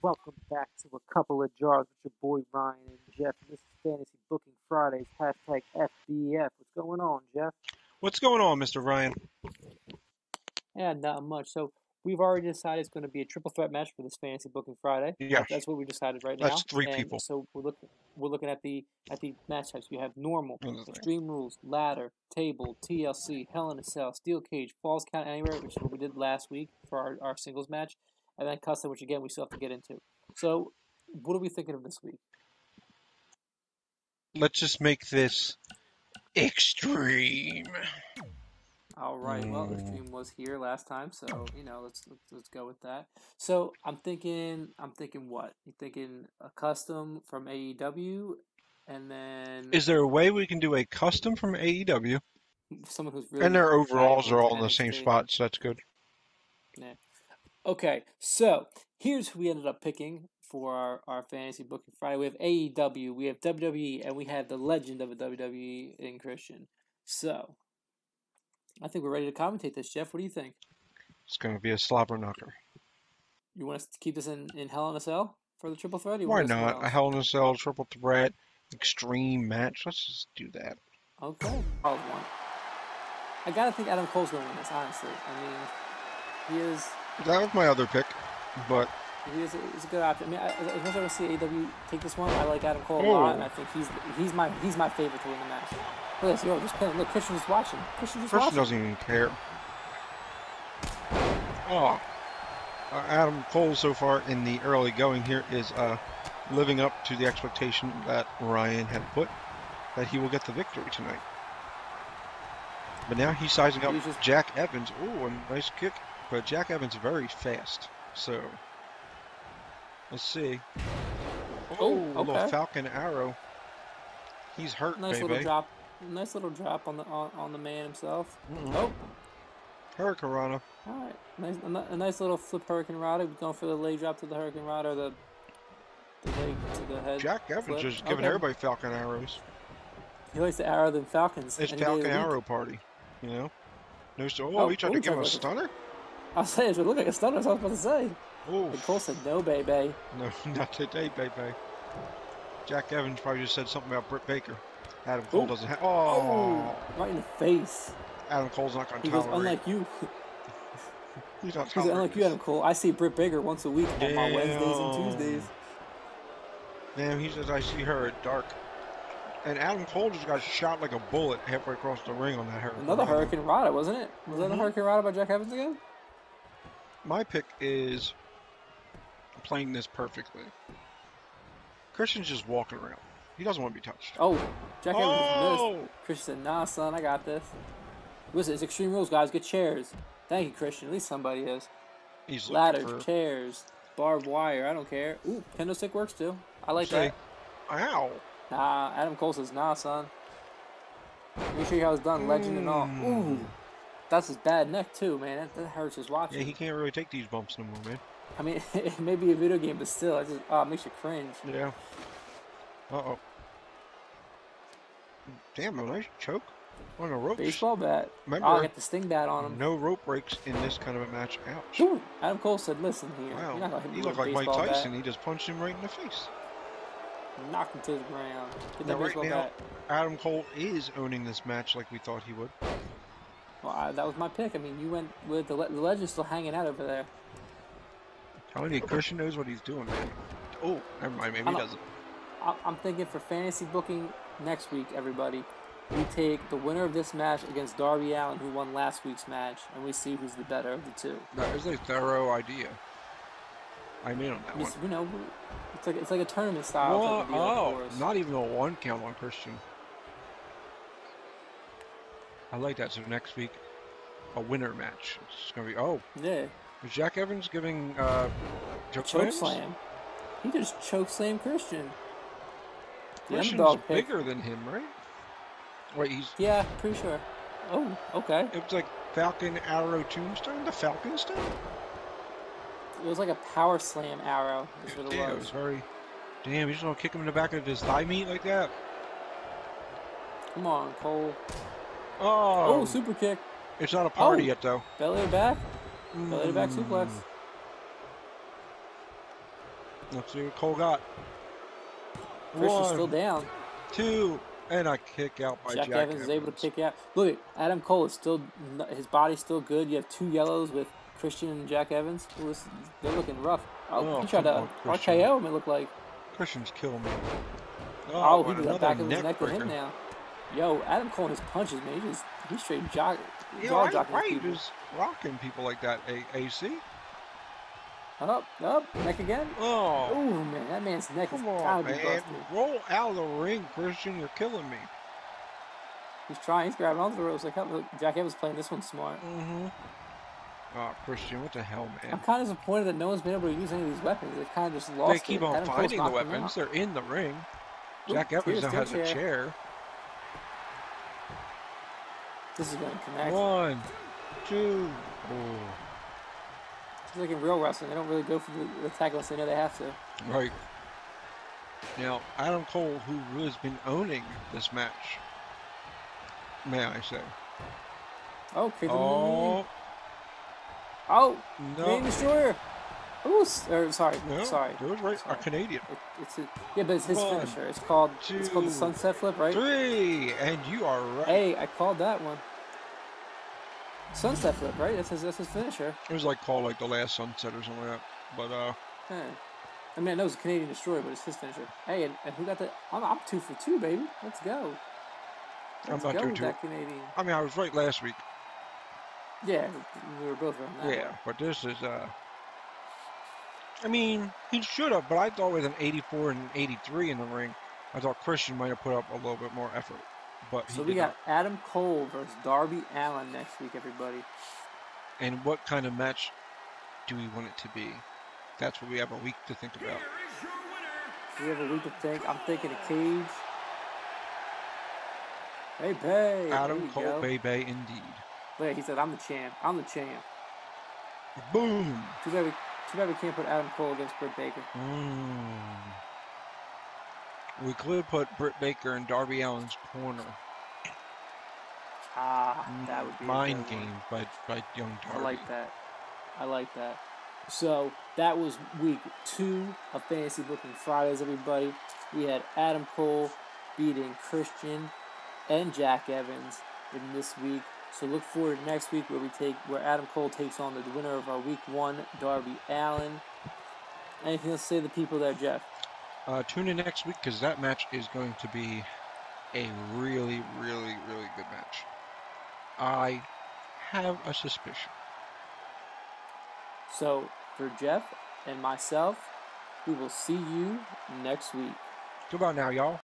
Welcome back to a couple of jars with your boy Ryan and Jeff. This is Fantasy Booking Fridays. Hashtag FBF. What's going on, Jeff? What's going on, Mr. Ryan? Yeah, not much. So we've already decided it's going to be a triple threat match for this Fantasy Booking Friday. Yeah. That's what we decided right now. That's three And people. So we're looking we're looking at the at the match types. You have normal, Another thing. extreme rules, ladder, table, TLC, Hell in a Cell, steel cage, falls count anywhere, which is what we did last week for our, our singles match, and then custom, which again we still have to get into. So what are we thinking of this week? Let's just make this extreme. All right. Well, Mm. Extreme was here last time, so you know, let's let's, let's go with that. So I'm thinking, I'm thinking, what you thinking? A custom from AEW, and then Is there a way we can do a custom from AEW? someone who's really And their overalls are all in the same spot, so that's good. Okay, so here's who we ended up picking for our, our fantasy booking Friday. We have AEW, we have WWE, and we have the legend of a WWE in Christian. So I think we're ready to commentate this, Jeff. What do you think? It's going to be a slobber knocker. You want us to keep this in, in Hell in a Cell for the triple threat? Why not? A? Hell in a Cell triple threat extreme match. Let's just do that. Okay. One. I gotta think Adam Cole's gonna win this, honestly. I mean, he is That was my other pick, but he is a, he's a good option. I mean, I, as much as I want to see AEW take this one, I like Adam Cole a lot, Oh. and I think he's he's my he's my favorite to win the match. Look at this, yo, just playing. Look, Christian's watching. Christian just Christian watching. doesn't even care. Oh, uh, Adam Cole so far in the early going here is uh, living up to the expectation that Ryan had put that he will get the victory tonight. But now he's sizing up He's Jack Evans. Ooh, a nice kick. But Jack Evans very fast. So let's see. Oh, oh a little. Falcon arrow. He's hurt, Nice baby. little drop. Nice little drop on the on, on the man himself. Mm-mm. Oh, Hurricane Rana. all right. Nice, a, a nice little flip Hurricane Rana. Going for the leg drop to the Hurricane Rana or the the leg to the head. Jack Evans flip. just giving Okay. everybody Falcon arrows. He likes to arrow them Falcons. It's any day of the Falcon. Arrow party, you know. No, so, oh, Oh, he tried oh, to he give him a tried to- stunner. I was saying, it would look like a stunner. That's what I was about to say. Oh, But Cole said, no, baby. no, not today, baby. Jack Evans probably just said something about Britt Baker. Adam Cole Ooh. doesn't have. Oh, Oh, right in the face. Adam Cole's not going He to goes, tolerate. unlike you. He's not He tolerating unlike you. Adam Cole, I see Britt Baker once a week on my Wednesdays and Tuesdays. Damn, he says I see her at dark. And Adam Cole just got shot like a bullet halfway across the ring on that hurricane. Another. Hurricane Rana, wasn't it? Was that a Mhm. Hurricane Rana by Jack Evans again? My pick is playing this perfectly. Christian's just walking around. He doesn't want to be touched. Oh, Jack Evans missed. Oh! Christian said, nah, son, I got this. Listen, it's Extreme Rules, guys. Get chairs. Thank you, Christian. At least somebody is. He's Ladders, for. chairs, barbed wire. I don't care. Ooh, kendo stick works too. I like Say, that. Ow! Nah, Adam Cole says, nah, son. Let me show you how it's done, legend and all. Mm. Ooh, that's his bad neck too, man. That, that hurts just watching. Yeah, he can't really take these bumps no more, man. I mean, it may be a video game, but still, it just oh, it makes you cringe. Yeah. Uh oh. Damn, a nice choke on a rope. Baseball bat. Remember- oh, I got the sting bat on him. No rope breaks in this kind of a match. Ouch. Ooh, Adam Cole said, "Listen here, Wow. He looked like Mike Tyson. bat." He just punched him right in the face. Knocked him to the ground. Get Now, that right baseball now- bat. Adam Cole is owning this match like we thought he would. Well, I, that was my pick. I mean, you went with the, le- the legend still hanging out over there. Telling you, Christian knows what he's doing, man. Oh, never mind. Maybe I he doesn't. I, I'm thinking for fantasy booking next week, everybody, we take the winner of this match against Darby Allen, who won last week's match, and we see who's the better of the two. That is a thorough idea. I'm in on that We, one. you know, it's like it's like a tournament style Well, type of deal oh, not even a one count on Christian. I like that. So next week, a winner match. It's gonna be. Oh, yeah, is Jack Evans giving uh, choke choke slam. He just choke slam Christian. Christian's pick. bigger than him, right? Wait, he's. Yeah, pretty sure. Oh, okay. It was like Falcon Arrow Tombstone, the Falcon Stone. It was like a power slam arrow. Is what it Damn, it was. was very. Damn, you just want to kick him in the back of his thigh meat like that? Come on, Cole. Oh, Oh, super kick. it's not a party Oh. yet though. Belly to back. Belly to back Mm. suplex. Let's see what Cole got. Christian's One, still down. two, and a kick out by Jack, Jack, Evans is able to kick out. Look, at Adam Cole is still his body's still good. You have two yellows with Christian and Jack Evans. They're looking rough. Oh, Oh, he tried to Christian. RKO him. It looked like. Christian's killing me. Oh, he and did another back of his neck neck to him now. Yo, Adam Cole and his punches, man. He just he's straight jog, Yeah, why, jocking why you people. just rocking people like that, A- AC? Up, up, neck again. Oh, Oh man, that man's neck is come on, gotta be man. busted. Roll out of the ring, Christian. You're killing me. He's trying. He's grabbing onto the ropes. Like, look, Jack Evans playing this one smart. Mm-hmm. Oh, Christian, what the hell, man? I'm kind of disappointed that no one's been able to use any of these weapons. They've kind of just lost. They keep it. on Adam finding the weapons. They're in the ring. Jack Evans here's now has a chair. chair. This is going to connect. One, two. It's like in real wrestling, they don't really go for the, attack unless they know they have to. right. Now, Adam Cole, who has been owning this match, may I say? Oh, kick him in the knee. Oh, Oh, no. Canadian Destroyer. Ooh, or, sorry, No, sorry. Was right. A Sorry. Canadian. It, it's a, yeah, but it's his One, finisher. It's called it's called the Sunset Flip, right? Three, and you are right. Hey, I called that one. Sunset Flip, right? That's his that's his finisher. It was like called like the last sunset or something like that. But uh, Huh. I mean, I know it's a Canadian Destroyer, but it's his finisher. Hey, and, and who got the? I'm, I'm two for two, baby. Let's go. I'm Let's not go two two. Canadian. I mean, I was right last week. Yeah, we were both that. Yeah, way. but this is uh. I mean, he should have, but I thought with an 84 and an 83 in the ring, I thought Christian might have put up a little bit more effort. But So we got not. Adam Cole versus Darby Allen next week, everybody. And what kind of match do we want it to be? That's what we have a week to think about. We have a week to think. I'm thinking a cage. Hey, Bay. Adam Cole, go. Bay Bay, indeed. Look, he said, "I'm the champ. I'm the champ." Boom. Too bad we, too bad we can't put Adam Cole against Britt Baker. Mm. We could put Britt Baker in Darby Allen's corner. Ah, that would be mind game by by young Darby. I like that. I like that. So that was week two of Fantasy Booking Fridays, everybody. We had Adam Cole beating Christian and Jack Evans in this week. So look forward to next week where we take where Adam Cole takes on the winner of our week one, Darby Allen. Anything else to say to the people there, Jeff? Uh, tune in next week because that match is going to be a really, really, really good match. I have a suspicion. So for Jeff and myself, we will see you next week. Goodbye now, y'all.